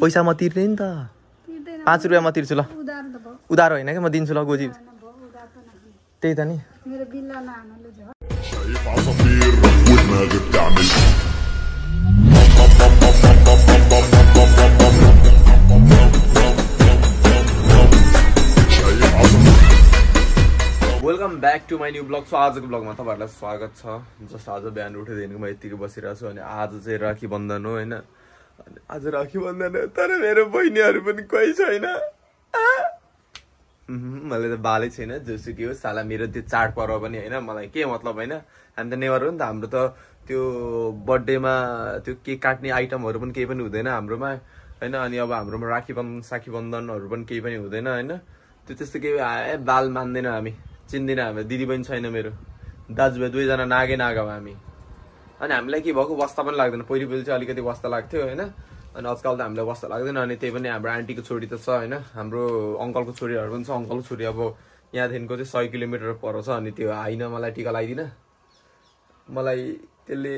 पैसा म तिर्ने नि त पाँच रुपियाँ म तिर्छु ल उधार होइन कि म दिन्छु ल गोजी त्यही त नि welcome back to my new vlog so आजको ब्लगमा तपाईँहरूलाई स्वागत छ जस्ट आज बिहान उठेदेखिको म यतिको बसिरहेको छु अनि आज चाहिँ राखी बन्धन हो होइन आज राखी हो तर मेरो बहिनीहरू पनि कोही छैन मैले त बालै छैन जोसुकै हो साला मेरो त्यो चाडपर्व पनि होइन मलाई के मतलब होइन हामी त नेवार हो नि त हाम्रो त त्यो बर्थडेमा त्यो केक काट्ने आइटमहरू पनि केही पनि हुँदैन हाम्रोमा होइन अनि अब हाम्रोमा राखी बन्धन साखी बन्धनहरू पनि केही पनि हुँदैन होइन त्यो त्यस्तो केही ए बाल मान्दैन हामी चिन्दिनँ हामी दिदी पनि छैन मेरो दाजुभाइ दुईजना नागै नागा हामी अनि हामीलाई के भएको? वास्ता पनि लाग्दैन। पहिलो पहिलो चाहिँ अलिकति वास्ता लाग्थ्यो होइन? अनि आजकल त हामीलाई वास्ता लाग्दैन। अनि त्यही पनि हाम्रो आन्टीको छोरी त छ होइन? हाम्रो अङ्कलको छोरीहरू पनि छ। अङ्कलको छोरी अब यहाँदेखिको चाहिँ सय किलोमिटर पर छ अनि त्यो आइन मलाई टिका लगाइदिन। मलाई त्यसले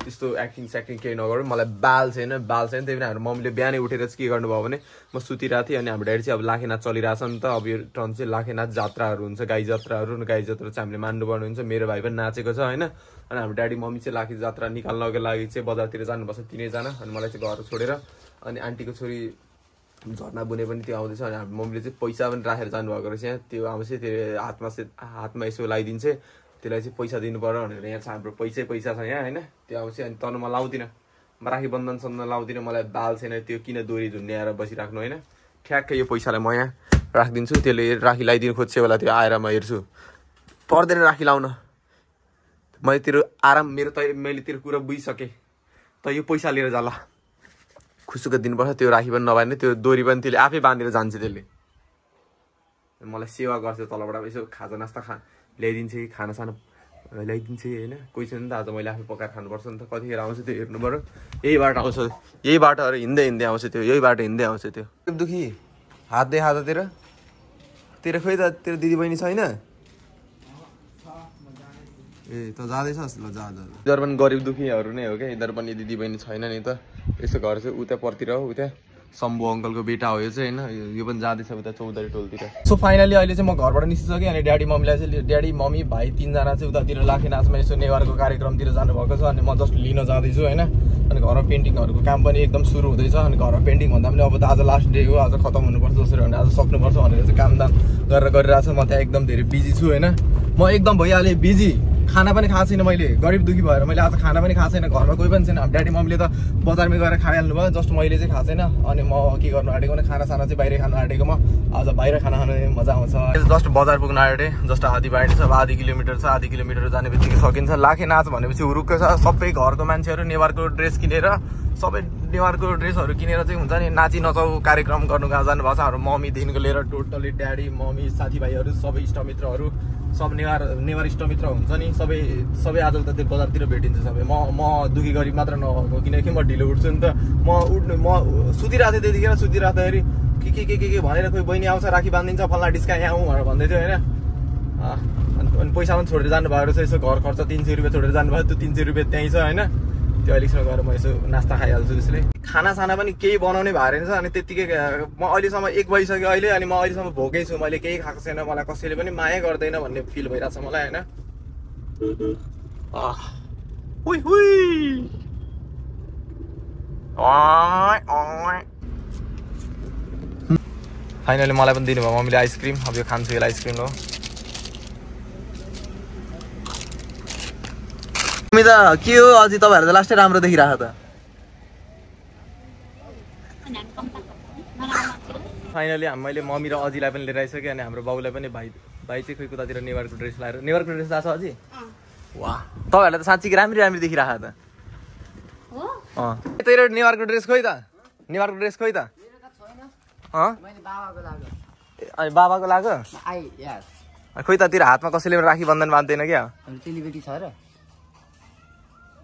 त्यस्तो एक्टिङ सेक्टिङ केही नगरौँ। मलाई बाल छैन बाल छैन त्यही पनि हाम्रो मम्मीले बिहानै उठेर चाहिँ के गर्नुभयो भने म सुतिरहेको थिएँ अनि हाम्रो ड्याडी चाहिँ अब लाखेनाथ चलिरहेछ नि त। अब यो टर्न चाहिँ लाखेनाथ जात्राहरू हुन्छ गाई जात्राहरू गाई जात्रा चाहिँ हामीले मान्नुपर्ने हुन्छ। मेरो भाइ पनि नाचेको छ होइन? अनि हाम्रो ड्याडी मम्मी चाहिँ लाखे जात्रा निकाल्नको लागि चाहिँ बजारतिर जानुपर्छ तिनैजना अनि मलाई चाहिँ घर छोडेर अनि आन्टीको छोरी झर्ना बुने पनि त्यो आउँदैछ अनि हाम्रो मम्मीले चाहिँ पैसा पनि राखेर जानुभएको रहेछ यहाँ। त्यो आउँछ त्यो हातमा हातमा यसो लगाइदिन्छ त्यसलाई चाहिँ पैसा दिनु पर्यो भनेर यहाँ चाहिँ हाम्रो पैसै पैसा छ यहाँ होइन? त्यो आउँछ अनि तर म लाउँदिनँ। म राखी बन्धन सम्म लाउँदिनँ मलाई बाल छैन त्यो किन डोरी झुन्ड्याएर बसिराख्नु होइन? ठ्याक्कै यो पैसालाई म यहाँ राखिदिन्छु त्यसले राखी लगाइदिनु खोज्छ बेला त्यो आएर म हेर्छु। पर्दैन राखी लाउन। मैले तेरो आराम मेरो त मैले तेरो कुरा बुझिसकेँ। त यो पैसा लिएर जाला खुसुक दिनुपर्छ त्यो राखी पनि नभए त्यो डोरी पनि त्यसले आफै बाँधेर जान्छ त्यसले। मलाई सेवा गर्छ तलबाट यसो खाजा नास्ता खा। ल्याइदिन्छ खानासाना ल्याइदिन्छ होइन? कोही छैन नि त आज मैले आफै पकाएर खानुपर्छ नि त। कतिखेर आउँछ त्यो हेर्नु पऱ्यो। यही बाटो आउँछ। यही बाटोहरू हिँड्दै हिँड्दै आउँछ त्यो। यही बाटो हिँड्दै आउँछ त्यो। दुखी। हात दे हात तेरो खोइ त तेरो दिदीबहिनी छैन ए त जाँदैछस्? ल जा पनि गरिब दुखीहरू नै हो क्या। यिनीहरू पनि दिदीबहिनी छैन नि त। यसो घर चाहिँ उता पर्तिर हो उता। शम्भु अङ्कलको बेटा हो यो चाहिँ होइन यो पनि जाँदैछ उता चौधरी टोलतिर। सो फाइनली अहिले चाहिँ म घरबाट निस्किसकेँ अनि ड्याडी मम्मीलाई चाहिँ ड्याडी मम्मी भाइ तिनजना चाहिँ उतातिर लाखे नाचमा यसो नेवारको कार्यक्रमतिर जानुभएको छ अनि म जस्ट लिन जाँदैछु होइन। अनि घरमा पेन्टिङहरूको काम पनि एकदम सुरु हुँदैछ अनि घरमा पेन्टिङ भन्दा पनि अब त आज लास्ट डे हो आज खतम हुनुपर्छ जसरी भने आज सक्नुपर्छ भनेर चाहिँ कामदाम गरेर गरिरहेको छु। म त्यहाँ एकदम धेरै बिजी छु होइन। म एकदम भइहालेँ बिजी खाना पनि खाएको छैन मैले। गरिब दुखी भएर मैले आज खाना पनि खाएको छैन घरमा कोही पनि छैन। ड्याडी मम्मीले त बजारमै गएर खाइहाल्नु भयो जस्ट मैले चाहिँ खाएको छैन। अनि म के गर्नु आँटेको भने खाना साना चाहिँ बाहिर खानु आँटेको म। आज बाहिर खाना खानु मजा आउँछ। जस्ट बजार पुग्नु आँटे जस्ट आधी बाहिर छ आधी किलोमिटर छ आधी किलोमिटर जाने बित्तिकै सकिन्छ। लाखे नाच भनेपछि हुरुक्क छ सबै घरको मान्छेहरू नेवारको ड्रेस किनेर सबै नेवारको ड्रेसहरू किनेर चाहिँ हुन्छ नि नाची नचाउ कार्यक्रम गर्नु कहाँ जानुभएको छ। हाम्रो मम्मीदेखिको लिएर टोटली ड्याडी मम्मी साथीभाइहरू सबै इष्टमित्रहरू सब नेवार नेवार इष्टमित्र हुन्छ नि सबै सबै आज त बजारतिर भेटिन्छ सबै। म म दुखी गरिब मात्र नभएको किनकि म ढिलो उठ्छु नि त। म उठ्नु म सुतिरहेको थिएँ त्यतिखेर सुतिराख्दाखेरि के के के के के भनेर कोही बहिनी आउँछ राखी बाँधिदिन्छ फल्ला डिस्का यहाँ आउँ भनेर भन्दै थियो होइन। अनि पैसा पनि छोडेर जानुभएको रहेछ यसो घर खर्च तिन सय रुपियाँ छोडेर जानुभयो त्यो तिन सय रुपियाँ त्यहीँ छ होइन। त्यो अहिलेसम्म गएर म यसो नास्ता खाइहाल्छु त्यसले। खानासाना पनि केही बनाउने भएको रहेछ अनि त्यत्तिकै म अहिलेसम्म एक बजिसक्यो अहिले अनि म अहिलेसम्म भोकै छु। मैले केही खाएको छैन मलाई कसैले पनि माया गर्दैन भन्ने फिल भइरहेको छ मलाई होइन? फाइनली मलाई पनि दिनुभयो। मम्मीले आइसक्रिम अब यो खान्छु यसलाई आइसक्रिम हो तिमी त के हो अझै तपाईँहरू त लास्टै राम्रो देखिरहेको त? फाइनली हाम मैले मम्मी र अजीलाई पनि लिएर आइसकेँ अनि हाम्रो बाउलाई पनि भाइ भाइ चाहिँ खोइ कतातिर नेवारको ड्रेस लाएर नेवारको ड्रेस लाएको छ अझै? वाह। तपाईँहरूलाई त साँच्चै राम्री राम्री देखिरहेको त। हो। अँ। तेरो नेवारको ड्रेस खोइ त। नेवारको ड्रेस खोइ त। अँ। मैले बाबाको लाग्यो ए, अनि बाबाको लाग्यो यस। खोइ त तेरो हातमा कसैले राखी बन्धन बाँध्दैन क्या हाम्रो चेलीबेटी छ र हामी चाहिँ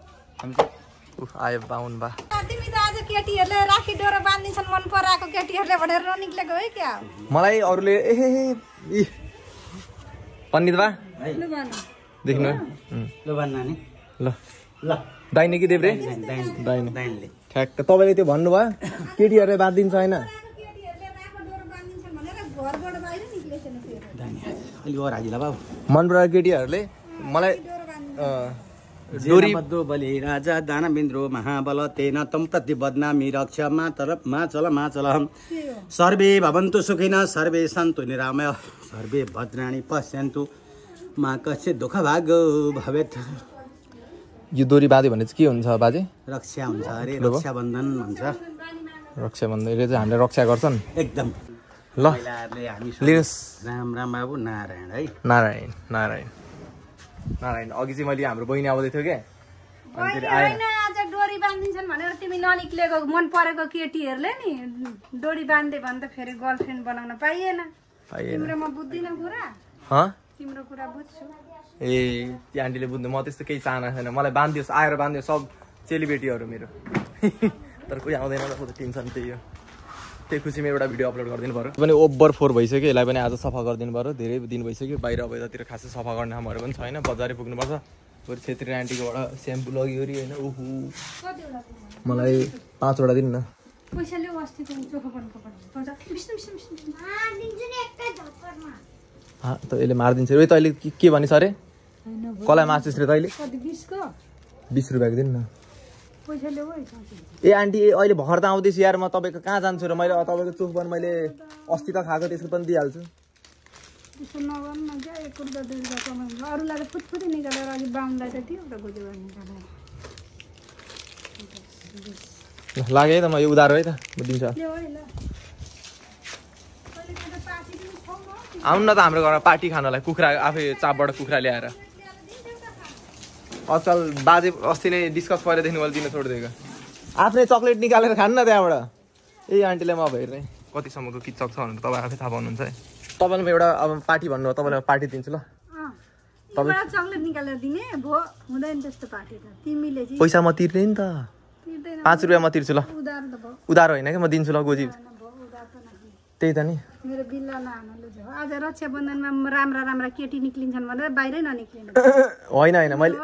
उफ, आयो बाहुन बा। तिमी त आज केटीहरूले राखी डोरो बाँधिन्छन् मन पराएको केटीहरूले भनेर ननिक्लेको है क्या? मलाई अरूले ए पण्डित बा। देख्नु लो ल। ल। दाहिने कि देब्रे? दाहिने ठ्याक्क तपाईँले त्यो भन्नुभयो। केटीहरूले बाँधिदिन्छ होइन। मन पराएको केटीहरूले मलाई बलि राजा दानवेन्द्रो महाबल तेन तम प्रति बदनामी रक्ष मातर माचल माचल सर्वे भवन्तु सुखिन सर्वे सन्तु निरामय। सर्वे भद्राणि पश्यन्तु मा कस्य दुःख भाग भवेत्। यो डोरी बाँध्यो भने चाहिँ के हुन्छ बाजे? रक्षा हुन्छ अरे। रक्षाबन्धन भन्छ रक्षा भन्दाखेरि चाहिँ हामीलाई रक्षा गर्छन्। एकदम। ल लिनुहोस् राम राम बाबु नारायण है। नारायण नारायण। नारायण अघि चाहिँ मैले हाम्रो बहिनी आउँदै थियो क्या डोरी बाँधिन्छन् भनेर तिमी ननिक्लेको मन परेको केटीहरूले नि डोरी बाँधे भने त फेरि गर्लफ्रेन्ड बनाउन पाइएन। पाइएन। तिम्रो म बुझ्दिनँ कुरा? तिम्रो कुरा बुझ्छु। ए त्यो आन्टीले बुझ्नु म त्यस्तो केही चाहना छैन। मलाई बाँधियोस् आएर बाँधियोस् सब चेलीबेटीहरू मेरो। तर कोही आउँदैन त टेन्सन त्यही हो त्यही खुसीमा एउटा भिडियो अपलोड गरिदिनु पऱ्यो पनि ओभर फोहोर भइसक्यो यसलाई पनि आज सफा गरिदिनु पऱ्यो धेरै दिन भइसक्यो बाहिर अब यतातिर खासै सफा गर्ने ठाउँहरू पनि छैन बजारै पुग्नुपर्छ। बरु छेत्री आन्टीकोबाट स्याम्पू लग्यो अरे होइन ओहो। मलाई पाँचवटा दिनु न। त यसले मारिदिन्छ ए तैँले के भनिस् अरे? कसलाई मार्छस् रे तैँले? बिस रुपियाँको दिनु न पैसा ल्याऊ है साँच्चै। ए आन्टी ए अहिले भर्खर त आउँदैछु यार म तपाईँको कहाँ जान्छु र मैले तपाईँको चोक पनि मैले अस्ति त खाएको त्यसको पनि दिइहाल्छु। लाग्यो है त म यो उधारो है त म दिन्छु। आउनु न त हाम्रो घरमा पार्टी खानलाई कुखुरा आफै चापबाट कुखुरा ल्याएर। अचल बाजे अस्ति नै डिस्कस पहिलादेखि मैले दिन छोडिदिएको। आफ्नै चक्लेट निकालेर खानु न त्यहाँबाट। ए आन्टीलाई म अब हेर्ने कतिसम्मको किचक छ भनेर तपाईँ आफै थाहा पाउनुहुन्छ है। तपाईँलाई म एउटा अब पार्टी भन्नु तपाईँलाई म पार्टी दिन्छु ल। अँ। यीबाट चक्लेट निकालेर दिने भो हुँदैन त्यस्तो पार्टी त। तिमीले चाहिँ पैसा म तिर्ने नि त। तिर्दैन। पाँच रुपियाँ म तिर्छु ल। उधार त भयो। उधारो होइन कि म दिन्छु ल गोजी भयो उधार त नदिने त्यही त नि। मेरो बिल्ला नआनाले झ्याउ आज रक्षाबन्धनमा राम्रा राम्रा केटी निक्लिन्छन् भनेर बाहिरै ननिक्लिनु। होइन होइन मैले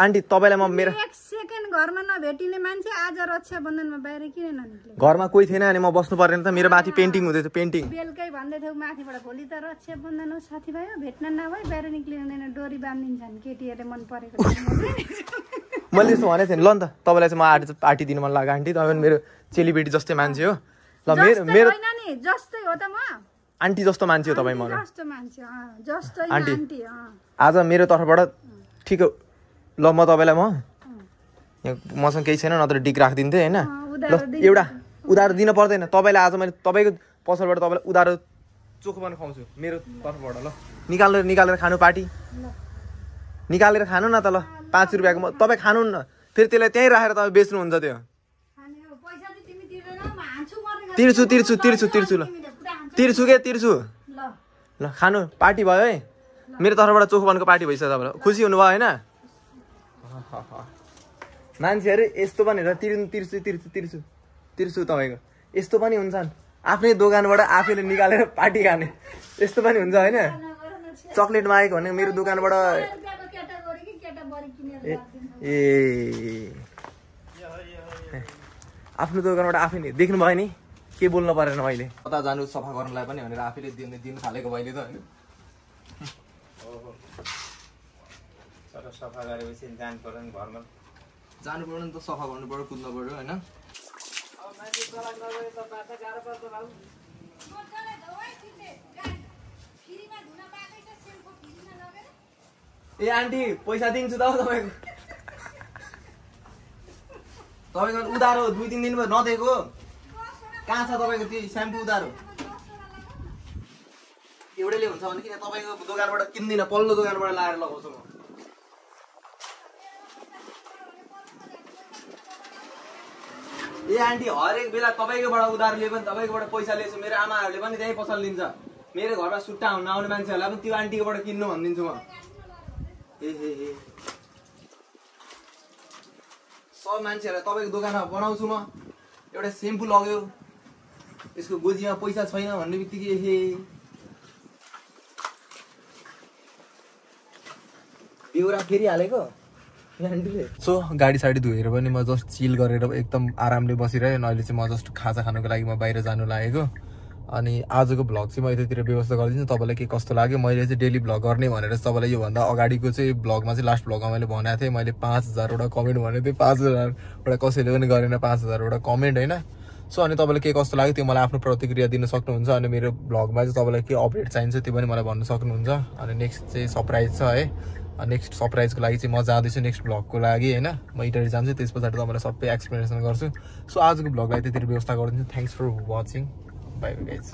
आन्टी तपाईँलाई म मेरो एक सेकेन्ड घरमा नभेटिने मान्छे आज रक्षाबन्धनमा बाहिर किन ननिक्ले घरमा कोही थिएन अनि म बस्नु परेन त मेरो माथि पेन्टिङ हुँदैछ पेन्टिङ। बेलुकै भन्दै थियौ माथिबाट भोलि त रक्षाबन्धन हो साथीभाइ हो भेट्न नभए बाहिर निक्लिँदैन डोरी बाँधिन्छन् केटीहरूले मन परेको मैले त्यसो भनेको थिएँ नि ल नि त तपाईँलाई चाहिँ म आर्टी पार्टी दिनु मन लाग्यो आन्टी तपाईँ मेरो चेलीबेटी जस्तै मान्छे हो। ल मेरो मेरो जस्तै हो त म। आन्टी जस्तो मान्छे हो तपाईँ मलाई। आन्टी। आज मेरो तर्फबाट ठिक हो। ल म तपाईँलाई म यहाँ मसँग केही छैन नत्र डिक राखिदिन्थेँ होइन? ल। एउटा उधारो दिन पर्दैन। तपाईँलाई आज मैले तपाईँको पसलबाट तपाईँलाई उधारो चोखो पनि खुवाउँछु। मेरो तर्फबाट ल। निकालेर निकालेर खानु पार्टी। निकालेर खानु न त ल। पाँच रुपियाँको म तपाईँ खानु न फेरि त्यसलाई त्यहीँ राखेर तपाईँ बेच्नुहुन्छ त्यो अनि अब पैसा चाहिँ तिमी तिर्दैनौ, म हान्छु मरेको। तिर्छु तिर्छु तिर्छु तिर्छु ल। तिर्छु के तिर्छु ल खानु पार्टी भयो है मेरो तर्फबाट चोखोपानको पार्टी भइसक्यो तपाईँलाई खुसी हुनुभयो होइन मान्छेहरू यस्तो पनि तिर्नु तिर्छु तिर्छु तिर्छु तिर्छु तपाईँको यस्तो पनि हुन्छन् आफ्नै दोकानबाट आफैले निकालेर पार्टी खाने यस्तो पनि हुन्छ होइन चक्लेट मागेको भने मेरो दोकानबाट ए। ए आफ्नो दोकानबाट आफै नि देख्नु भयो नि के बोल्नु परेन मैले? कता जानु सफा गर्नलाई पनि भनेर आफैले दिनु दिनु थालेको मैले त होइन। तर सफा गरेपछि जानु पर्यो नि घरमा। जानु पऱ्यो नि त सफा गर्नु पऱ्यो कुद्नु पऱ्यो होइन। ए आन्टी पैसा दिन्छु त तपाईँको। तपाईँको उधारो दुई तिन दिन भयो नदिएको। कहाँ छ तपाईँको त्यो स्याम्पू उधारो? एउटैले हुन्छ भने किन तपाईँको दोकानबाट किन्दिनँ पल्लो दोकानबाट लाएर लगाउँछु म। ए आन्टी हरेक बेला तपाईँकोबाट उधारो लिए पनि तपाईँकोबाट पैसा लिएछु मेरो आमाहरूले पनि त्यहीँ पसल लिन्छ। मेरो घरमा सुट्टा हुन आउने मान्छेहरूलाई पनि त्यो आन्टीकोबाट किन्नु भनिदिन्छु म। ए हे सब मान्छेहरूलाई तपाईँको दोकानमा बनाउँछु म। एउटा सेम्पू लग्यो। यसको गोजीमा पैसा छैन भन्ने बित्तिकै हे। बेहोरा फेरि हालेको सो गाडी साडी धोएर पनि म जस्ट चिल गरेर एकदम आरामले बसिरहेँ अहिले चाहिँ म जस्ट खाजा खानुको लागि म बाहिर जानु लागेको। अनि आजको भ्लग चाहिँ म यतातिर व्यवस्था गरिदिन्छु। तपाईँलाई के कस्तो लाग्यो? मैले चाहिँ डेली भ्लग गर्ने भनेर चाहिँ तपाईँलाई योभन्दा अगाडिको चाहिँ भ्लगमा चाहिँ लास्ट भ्लगमा मैले भनेको थिएँ। मैले पाँच हजारवटा कमेन्ट भनेको थिएँ। पाँच हजारवटा कसैले पनि गरेन। पाँच हजारवटा कमेन्ट होइन? सो अनि तपाईँलाई के कस्तो लाग्यो त्यो मलाई आफ्नो प्रतिक्रिया दिन सक्नुहुन्छ अनि मेरो भ्लगमा चाहिँ तपाईँलाई के अपडेट चाहिन्छ त्यो पनि मलाई भन्न सक्नुहुन्छ। अनि नेक्स्ट चाहिँ सरप्राइज छ है। नेक्स्ट सरप्राइजको लागि चाहिँ म जाँदैछु नेक्स्ट भ्लगको लागि होइन। म इटरी जान्छु त्यस पछाडि तपाईँलाई सबै एक्सप्लेनेसन गर्छु। सो आजको भ्लगलाई त्यतिर व्यवस्था गरिदिन्छु। Thanks for watching bye guys